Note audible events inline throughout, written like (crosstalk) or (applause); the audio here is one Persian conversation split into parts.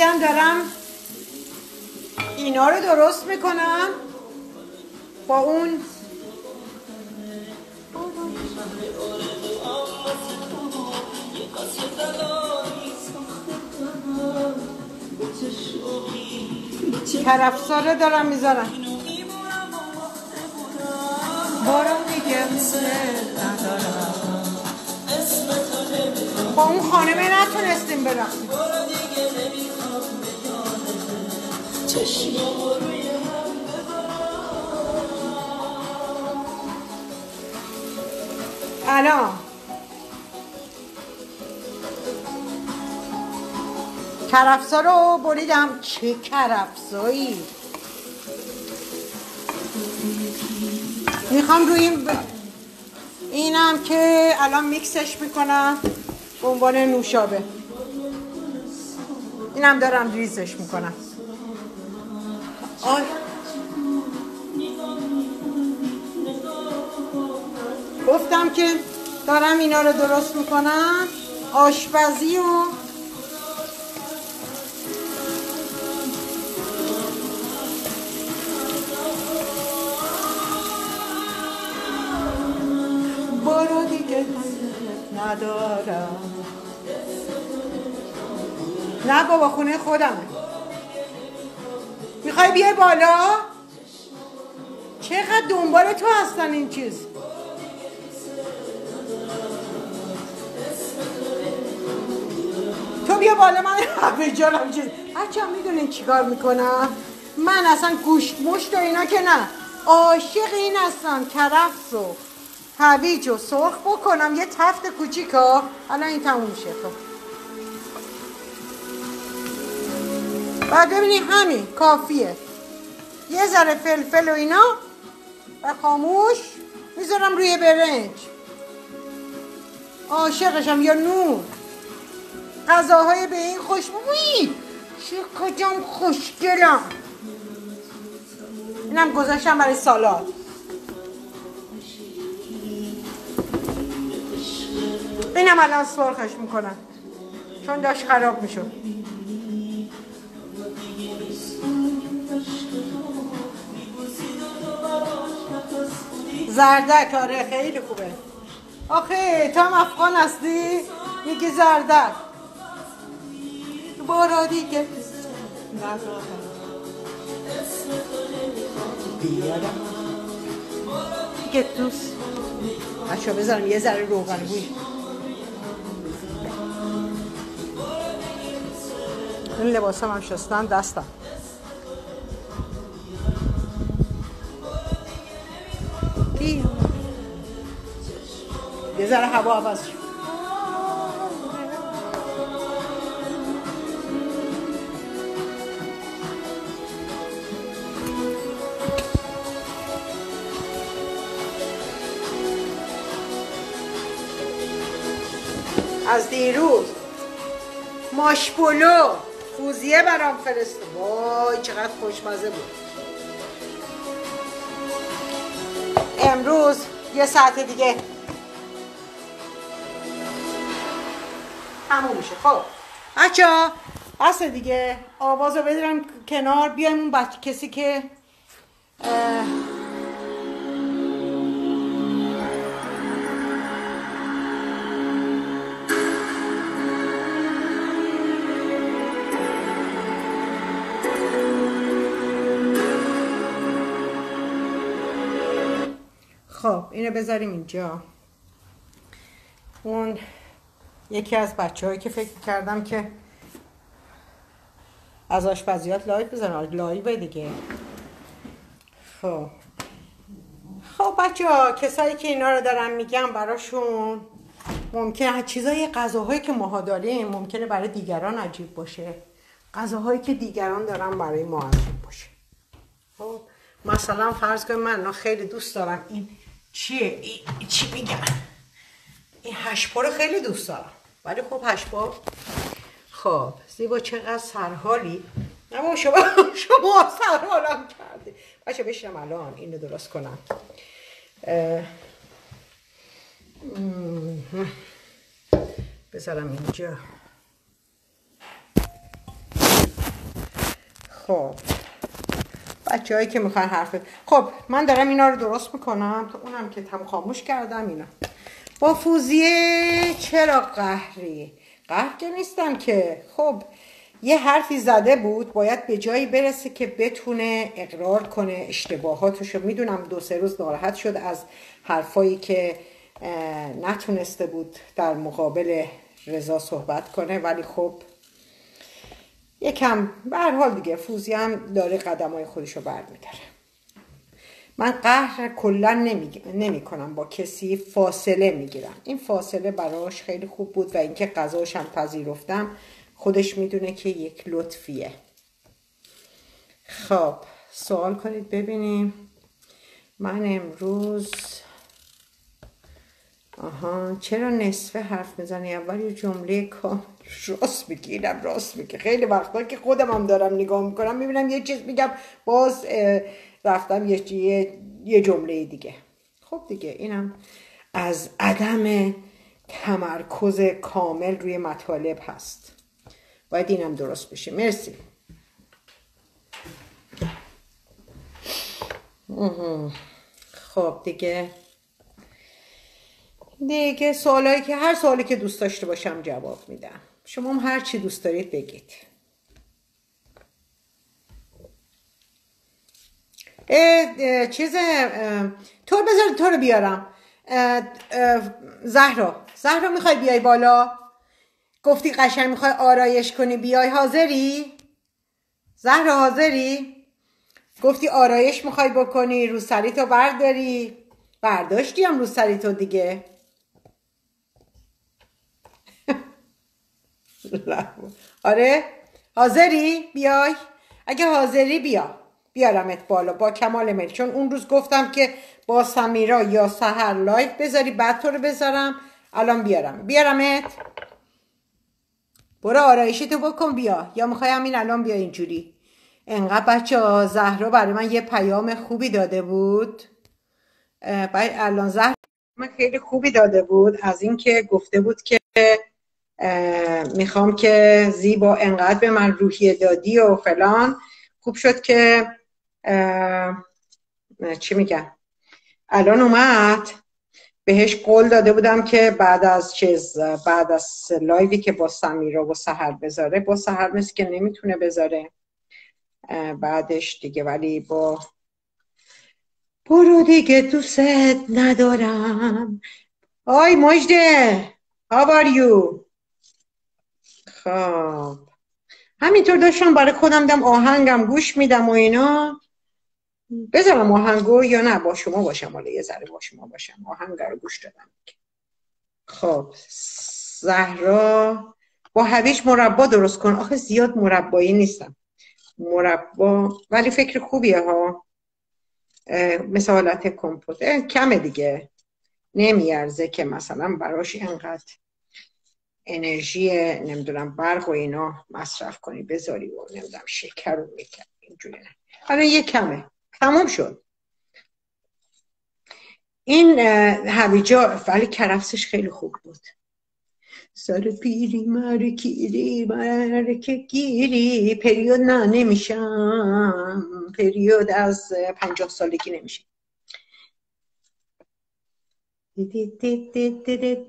دیدم دارم اینا رو درست می‌کنم. با اون کرفساره دارم می‌ذارم. بارو دیگه. با اون خانمه نتونستیم برقصیم الان. کرفسا رو بریدم. چه کرفسایی می‌خوام روی این ب... اینم که الان میکسش می‌کنم به عنوان نوشابه. اینم دارم ریزش می‌کنم. آی. گفتم که دارم اینا رو درست می‌کنم. آشپزی و برو دیگه. ندارم. نه بابا خونه خودمه. می‌خوای بیای بالا؟ چقدر دنبال تو هستن این چیز؟ تو بیا بالا من (laughs) همه جانم چیز. بچه هم می‌دونین چیکار می‌کنم؟ من اصلا گوشت مشت و اینا که نه. عاشق این هستم کرفس و هویج و سرخ بکنم یه تفت کوچیک ها. الان این تموم میشه خب. بعد ببینی همین کافیه. یه ذره فلفل و اینا و خاموش می‌ذارم روی برنج. عاشقشم یا نون غذاهای به این خوش وی چه کجام خوشگلم. اینم گذاشتم برای سالاد. اینم الان سرخش می‌کنم. چون داشت خراب می‌شد. زردک آره خیلی خوبه. آخه تو هم افغان هستی؟ میگی زردک. بارا دیگه. بیارم دیگه دوست. بچه بذارم یه ذره روغن بوی. این لباس هم شستن دستم. ذره هوا عوض شد. از دیروز ماشپولو فوزیه برام فرست وای چقدر خوشمزه بود. امروز یه ساعت دیگه تموم میشه. خب. بچه ها بس دیگه. آواز رو کنار. بیایم اون بچه کسی که خب اینو بذاریم اینجا. اون یکی از بچه هایی که فکر کردم که از آشپزیات لایو بزنم لایو دیگه. خب. خب بچه ها کسایی که اینا رو دارم میگم براشون ممکنه چیزای غذاهایی که ماها داریم ممکنه برای دیگران عجیب باشه. غذاهایی که دیگران دارن برای ما عجیب باشه. خب. مثلا فرض کنید من خیلی دوست دارم. این چیه؟ این چی میگن این هشپا رو خیلی دوست دارم. ولی خب هشپا خب زیبا چقدر سرحالی. اما شما (laughs) شما سرحالم کردی. بچه بشنم الان اینو درست کنم. بذارم اینجا. خب بچه هایی که می‌خوان حرف خب من دارم اینا رو درست می‌کنم. اونم که تم خاموش کردم اینا. با فوزیه چرا قهری؟ قهر که نیستم که. خب یه حرفی زده بود باید به جایی برسه که بتونه اقرار کنه. اشتباهاتشو می‌دونم دو سه روز ناراحت شد از حرفایی که نتونسته بود در مقابل رضا صحبت کنه. ولی خب یکم به هر حال دیگه فوزی هم داره قدم های خودش رو برمیداره من قهر کلا نمی... نمی کنم با کسی فاصله می‌گیرم این فاصله براش خیلی خوب بود و اینکه غذاش هم پذیرفتم. خودش می‌دونه که یک لطفیه. خب سوال کنید ببینیم. من امروز آها چرا نصفه حرف می‌زنی؟ اول یه جمله کام راست میگی اینم راست میگه خیلی وقتا که خودم هم دارم نگاه می‌کنم می‌بینم یه چیز میگم باز رفتم یه, یه،, یه جمله دیگه. خب دیگه اینم از عدم تمرکز کامل روی مطالب هست. باید اینم درست بشه. مرسی. خب دیگه. دیگه سوالایی که هر سوالی که دوست داشته باشم جواب میدم. شما هم هر چی دوست دارید بگید. چیز تو بذار تو رو بیارم. زهرا. زهرا می‌خوای بیای بالا؟ گفتی قشنگ می‌خوای آرایش کنی. بیای حاضری؟ زهرا حاضری؟ گفتی آرایش می‌خوای بکنی. روسریتو برداری. برداشتی هم روسریتو دیگه. (laughs) آره؟ حاضری؟ بیای. اگه حاضری بیا. بیارمت بالا. با کمال میل چون اون روز گفتم که با سمیرا یا سحر live بذاری بعد تو رو بذارم. الان بیارم. بیارمت؟ برو آرایشی تو بکن بیا. یا می‌خوای همین الان بیا اینجوری. انقدر بچه ها زهرا برای من یه پیام خوبی داده بود. الان زهرا خیلی خوبی داده بود. از اینکه گفته بود که می‌خوام که زیبا انقدر به من روحیه دادی و فلان. خوب شد که چی میگم؟ الان اومد. بهش قول داده بودم که بعد از چیز بعد از لایوی که با سمیرا و سهر بذاره با سهر مثل که نمی‌تونه بذاره. بعدش دیگه ولی با برو دیگه دوست ندارم. آی مجده how are you خب. همینطور داشتم برای خودم دم آهنگم گوش میدم و اینا. بذارم آهنگو یا نه با شما باشم. حالا یه ذره با شما باشم. آهنگ رو گوش دادم. خب. زهرا با هویج مربا درست کن. آخه زیاد مربایی نیستم. مربا ولی فکر خوبیه ها. مثل حالت کمپوت. کمه دیگه. نمیارزه که مثلا براش اینقدر انرژی نمی‌دونم برق و اینا مصرف کنی بذاری و نمی‌دونم شکر رو میکن اینجوری. حالا یه کمه. تمام شد. این هویجا ولی کرفسش خیلی خوب بود. سر پیری مرکیری مرک گیری پریود نه نمیشم. پریود از پنجاه سالگی نمیشه.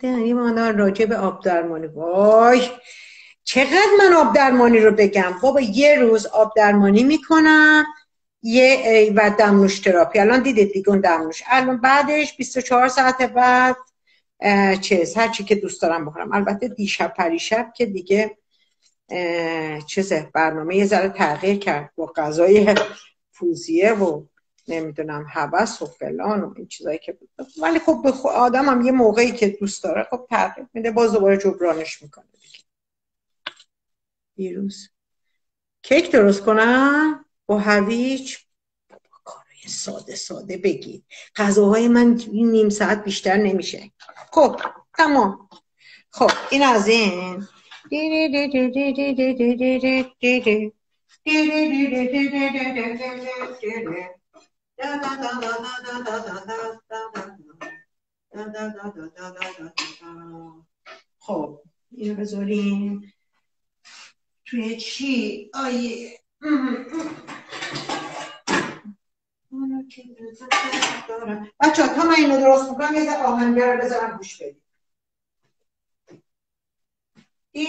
ایمانا راجع به آب درمانی. وای! چقدر من آب درمانی رو بگم؟ بابا یه روز آب درمانی می‌کنم یه و دمنوش تراپی. الان دیدید دیگه دمنوش الان بعدش 24 ساعت بعد چیز هر چی که دوست دارم بخورم. البته دیشب پریشب که دیگه چیزه برنامه یه ذره تغییر کرد با غذای فوزیه و نمی‌دونم حوس و فلان و این چیزایی که ولی خب به آدم هم یه موقعی که دوست داره خب تغییر میده باز دوباره جبرانش می‌کنه دیگه. دیروز. کیک درست کنم؟ با هویج؟ کارای ساده ساده بگید غذاهای من نیم ساعت بیشتر نمیشه. خب تمام. خب این از این. خب اینو بذاریم. توی چی؟ آیه. بچه تا من اینو درست می‌کنم یه آهنگر رو بذارم گوش بدید تا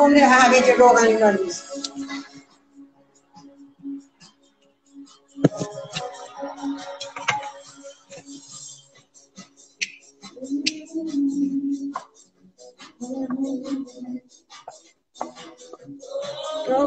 اون همه روغن اینا نیست چقدر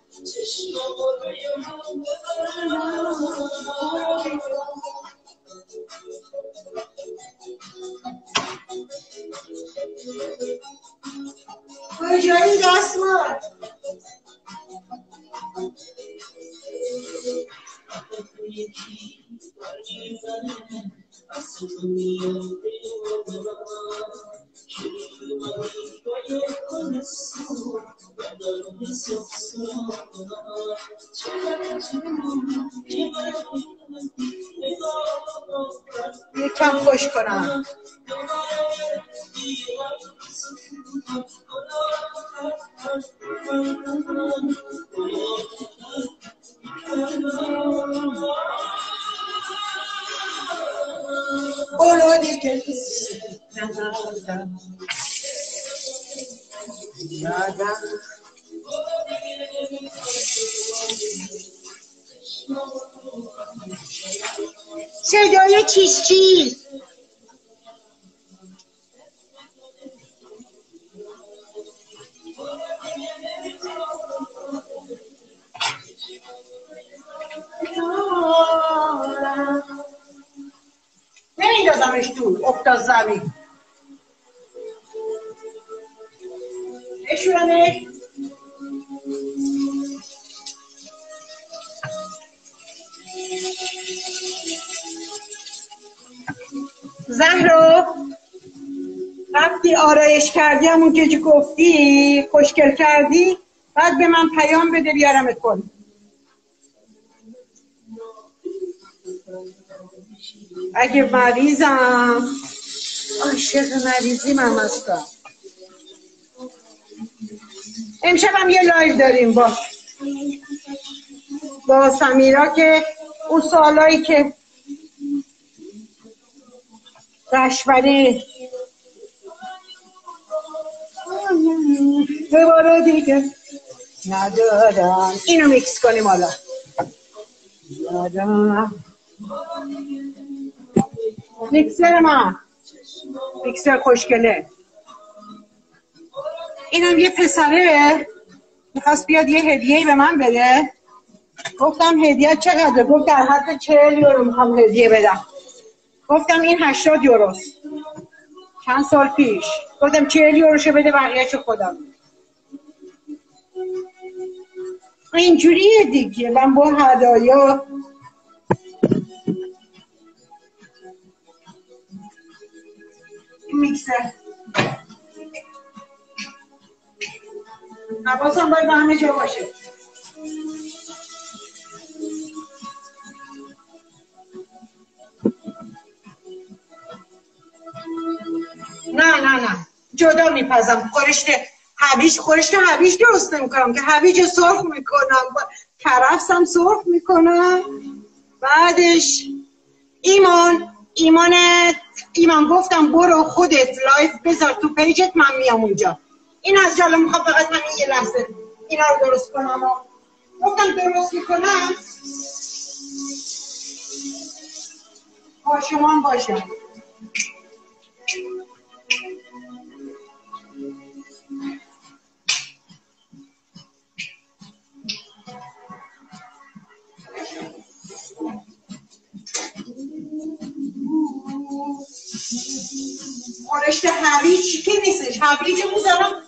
یکم خوش کنم برو دیگه یادم صدای چیز چیز نمیدازمش تو افتاد زمین. نشونش زهرا وقتی آرایش کردی همون که گفتی خوشگل کردی بعد به من پیام بده بیارمت کن اگه مریضم عاشق مریضی من هستم. امشب هم یه لایو داریم با با سمیرا که اون سوالایی که رشوری دوباره دیگه ندارم. اینو میکس کنیم حالا. میکسر من میکسر خوشگله. اینم یه پسره. می‌خواست بیاد یه هدیه به من بده. گفتم هدیه چقدر گفت در حد چهل یورو می‌خوام هدیه بدم. گفتم این هشتاد یوروست. چند سال پیش. گفتم چهل یوروشو بده بقیهشو خودم. اینجوریه دیگه. من با هدایا میکسر. حواسم باید به همه جا باشه. نه نه نه. جدا میپزم. خورشت هویج خورشت هویج درست نمی‌کنم که هویج سرخ می‌کنم. کرفسم سرخ می‌کنم. بعدش ایمان ایمان ایمان گفتم برو خودت live بذار تو page ت من میام اونجا. این از جالا می‌خوام فقط من یه لحظه. اینا رو درست کنم. گفتم درست می‌کنم. با شما باشم خورشت هویج که نیستش؟ هویج می‌ذارم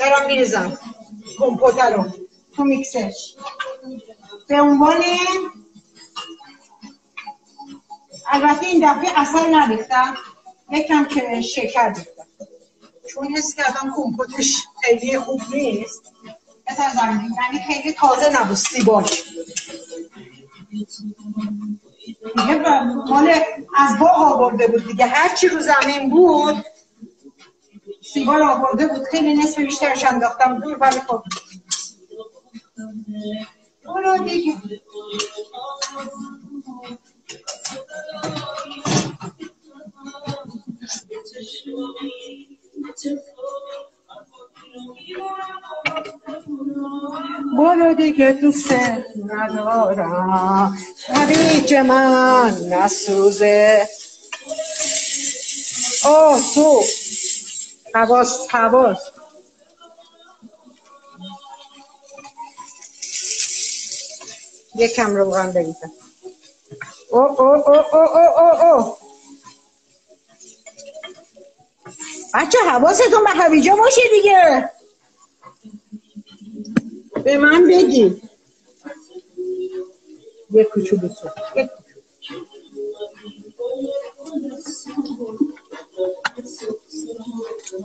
دارم میریزم. کمپوته رو. تو میکسر به عنوان البته این دفعه اصل نریختم. یکم که شکر ریختم چون حس کردم کمپوتش خیلی خوب نیست. یعنی خیلی تازه نبود سیباش. دیگه مال از باغ آورده بود دیگه. هرچی رو زمین بود سیگار آورده بود. خیلی نصف بیشترش انداختم. دور ولی خب برو دیگه. برو دیگه دوست ندارم. هویج من نسوزه. آه تو. حواس حواس. یکم روغن بریزم. او او او او او او او بچه حواستون به هویجا باشه دیگه. به من بگی. یک کوچولو سو دو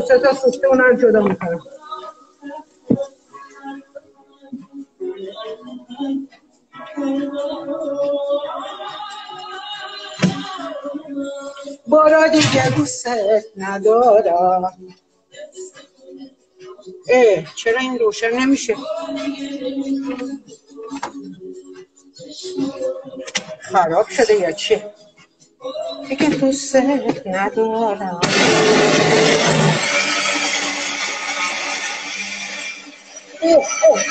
تا سوخته اونم جدا می‌کنم. برو دیگه دوست ندارم. اه چرا این روشن نمیشه؟ خراب شده یا چیه دیگه دوست ندارم. اوه اوه.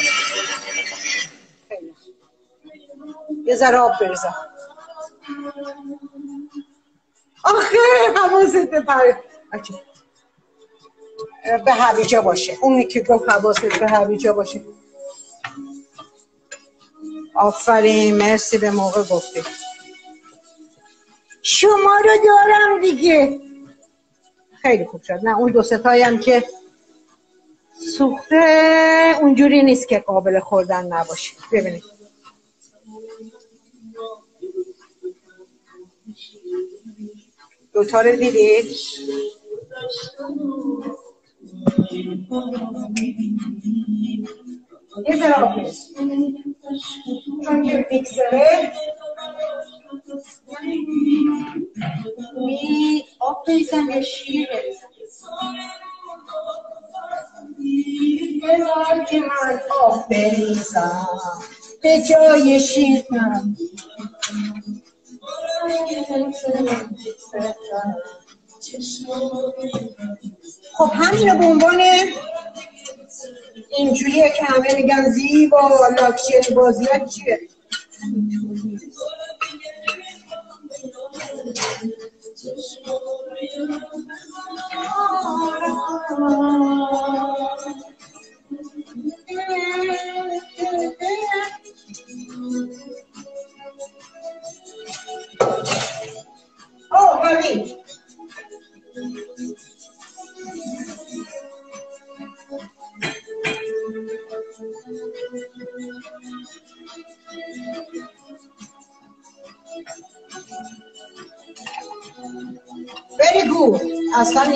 یه ذره آب بریزم آخه حواست پر به هویجا باشه. اونی که گفت حواست به هویجا باشه. آفرین مرسی به موقع گفتی. شما رو دارم دیگه. خیلی خوب شد. نه اون دو ستایی هم که سوخته اونجوری نیست که قابل خوردن نباشه. ببینید. دوتا رو دیدید؟ یه که میکسره می آب بریزم یا شیر بذار که من آب خب همین به عنوان اینجوریه که همه میگن زیبا لاکچری بازی چیه؟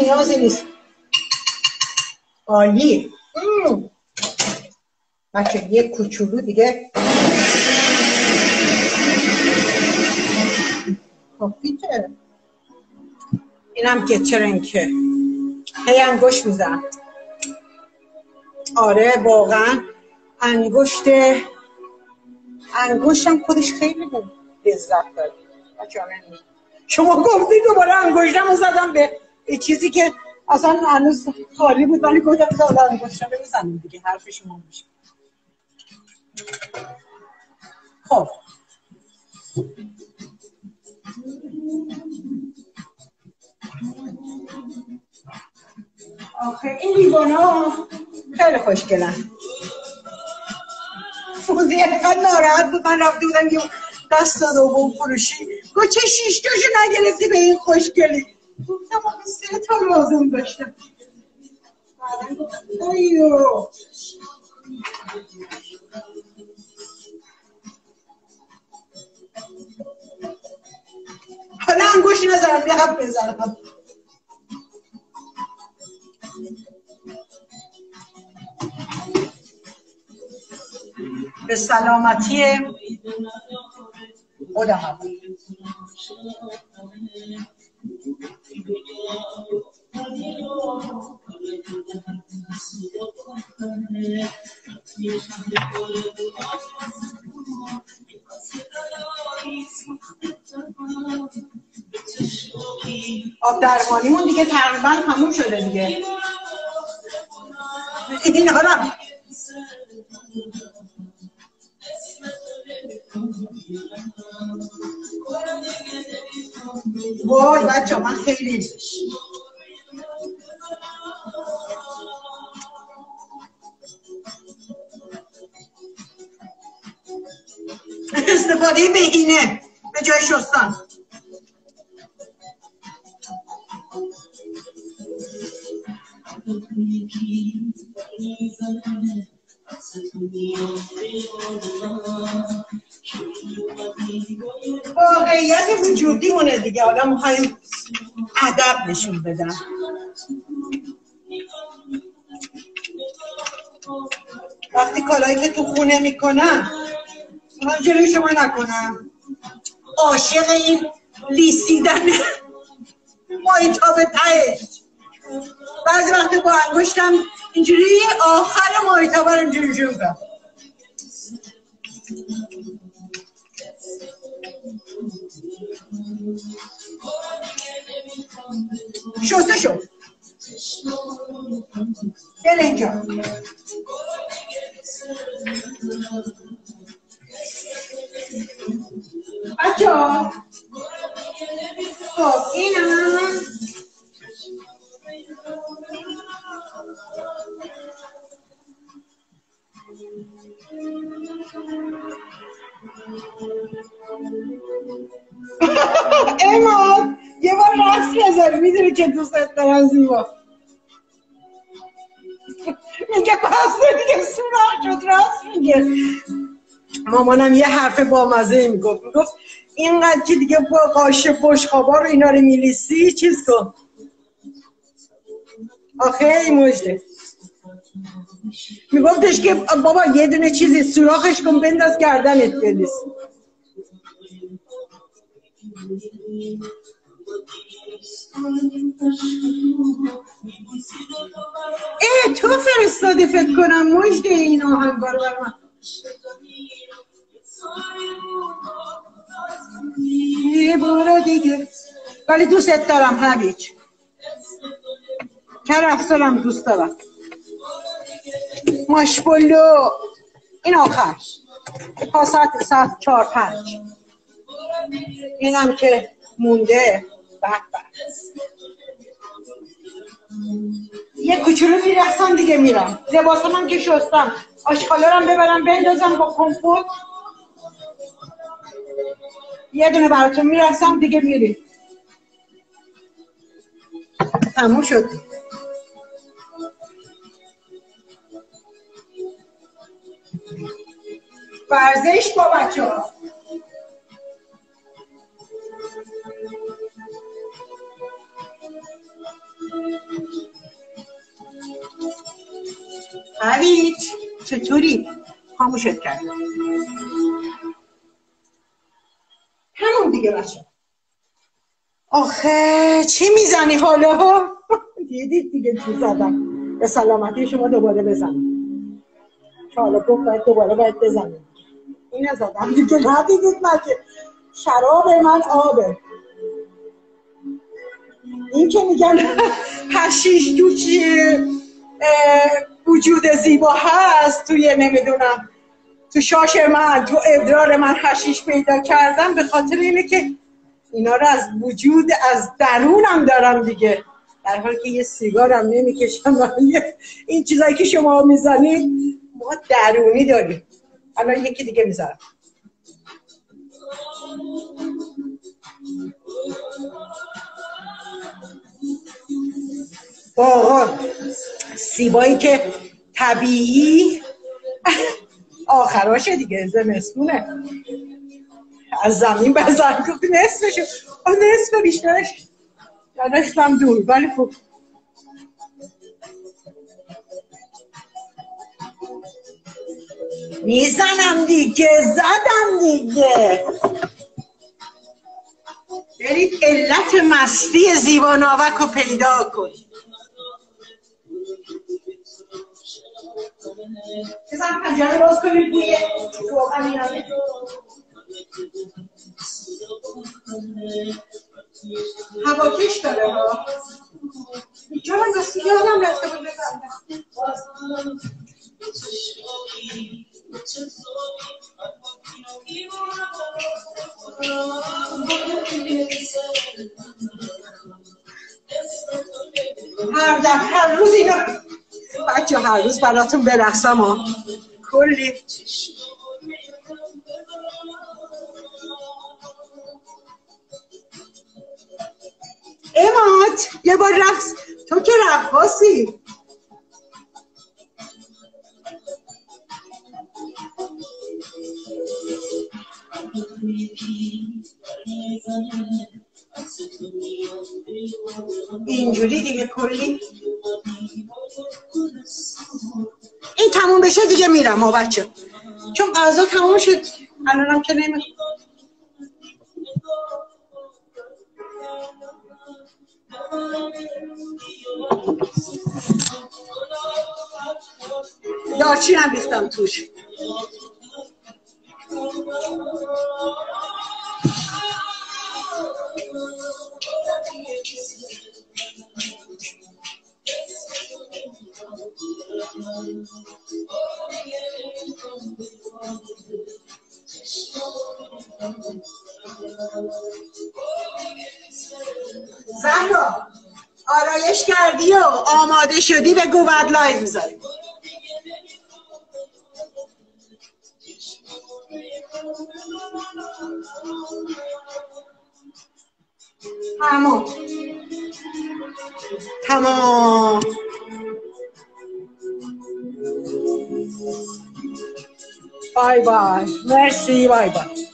نیازی نیست. عالی. بچه یک کوچولو دیگه. کافیته اینم که چرنکه. هی انگوش میزن. آره واقعا. انگشت انگشتم خودش خیلی لذت داره. شما گفتید دوباره انگشتم زدم به چیزی که اصلا هنوز خالی بود ولی گفتم زدم انگشتم بزنیم دیگه حرف شما میشه. خب. آخه این لیوان ها خیلی خوشگلن. فوزی اینقدر ناراحت بود من رفته بودم یه دست داده و فروشی. گو چه شیشتاشو نگرفتی به این خوشگلی؟ گفتم آقا سه تا لازم داشتم ایو. حالا انگوش نزنم یه حب بزنم به سلامتی خودم آب درمانیمون دیگه تقریبا تموم شده دیگه. این حالا استفاده بهینه به جای شستن. واقعیت وجودی مونه دیگه. آدم می‌خوایم ادب نشون بدن وقتی کالایی که تو خونه می‌کنم من جلوی شما نکنم. عاشق این لیسیدن. مایتاب تهش بعضی وقتی با انگشتم اینجوری آخر مایتابه رو اینجوری شروع شسته شد بله اینجا. بچه خب اینم اما یه بار رقص بذاری می‌دونی که دوست دارم زیبا میگه بسته دیگه سوراخ شد راست میگه مامانم یه حرف بامزه می‌گفت. می‌گفت اینقدر که دیگه با قاشه بشخابا رو اینا رو میلیسی چیز کن. آخه این مجده. میگفتش که بابا یه دونه چیزی سوراخش کن بنداز گردنت بلیس. ای تو فرستاده فکر کنم مجده این آهنگ بار من یه بار دیگه ولی دوست دارم هویج کر افسرم دوست دارم. ماشبولو این آخر. تا ساعت ساعت چهار پنج. اینم که مونده. یه کوچولو میرخصم دیگه میرم. لباسم هم که شستم. آشخالا رو ببرم بندازم با کمپوت. یه دونه براتون می‌رسم دیگه میری تموم شد. ورزش با بچه ها. نوید چطوری؟ خاموشت کرد. همون دیگه بچه. آخه چی می‌زنی حالا؟ (laughs) دیدید دیگه چی زدم. به سلامتی شما دوباره بزنم. که حالا گفت باید دوباره باید بزنیم این زدم دیگه. ندیدید مگه؟ شراب من آبه. این که میگن (laughs) هشیش تو چیه؟ وجود زیبا هست توی نمی‌دونم تو شاش من تو ادرار من هشیش پیدا کردم به خاطر اینه که اینا رو از وجود از درونم دارم دیگه. در حالی که یه سیگارم نمی‌کشم این چیزایی که شما می‌زنید ما درونی داریم. الان یکی دیگه می‌ذارم. آقا سیبایی که طبیعی. (laughs) آخراشه دیگه زمستونه. از زمین بزن گفت نصفشو نصف بیشترش. نصفم دور ولی خوب. می‌زنم دیگه زدم دیگه. برید علت مستی زیباناوک رو پیدا کنید. بزن پنجره باز کنید بوی هواکش داره ها چرا دستی یادم رفته بود هر در هر روز بچه هر روز براتون برقصم ها. کلی. امات یه بار رقص. تو که رقاصی؟ اینجوری دیگه کلی. این تموم بشه دیگه میرم ها بچه. چون غذا تموم شد. الانم که نمی دارچین هم ریختم توش. زهرا آرایش کردی و آماده شدی به گوبد لایو می‌ذاری. تمام تمام بای بای مرسی بای بای